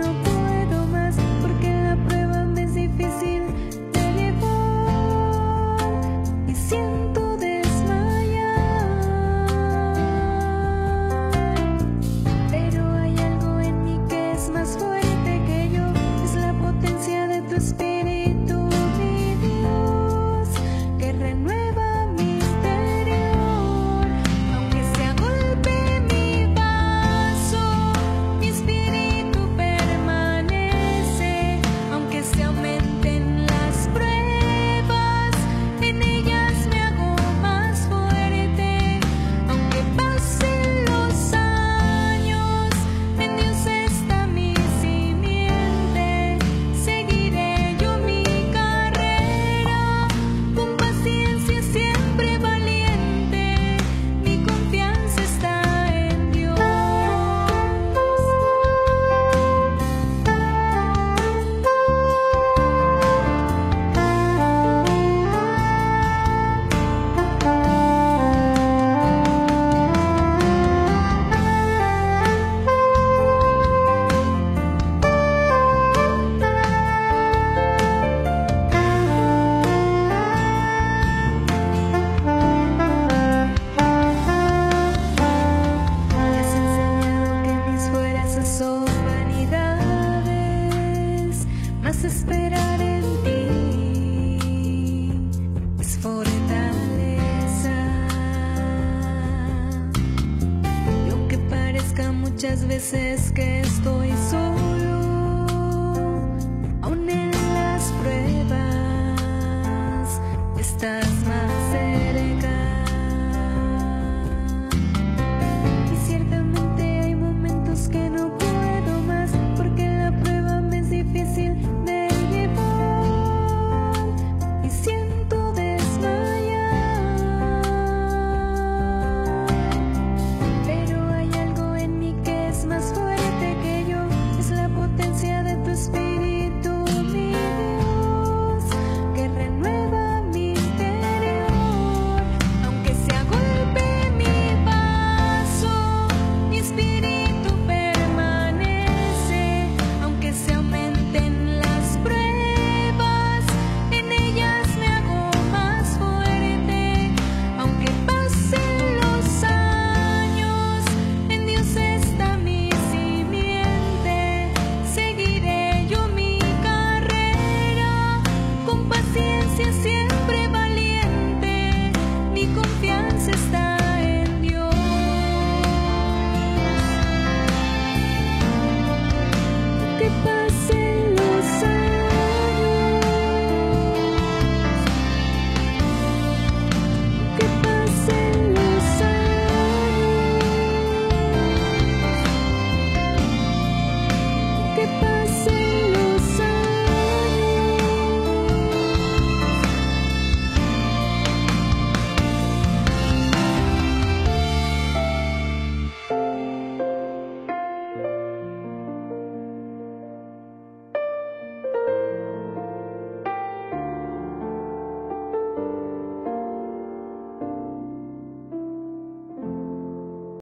no veces que estoy sola.